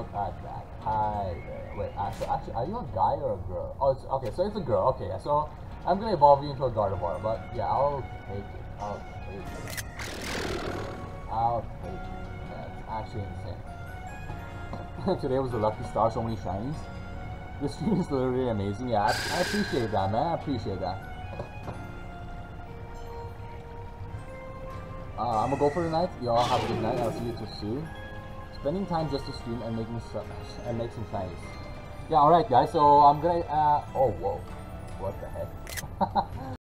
look at that. Hi. Wait, actually, actually, are you a guy or a girl? Oh, it's okay. So it's a girl. Okay, so I'm gonna evolve you into a Gardevoir, but yeah, I'll take it. I'll take it. I'll take it. That's actually insane. Today was a lucky star. So many shinies. This stream is literally amazing. Yeah, I, I appreciate that, man. I appreciate that. Uh, I'm gonna go for the night. Y'all have a good night. I'll see you too soon. Spending time just to stream and making some and make some shinies. Yeah, alright guys, so I'm gonna uh oh whoa. What the heck?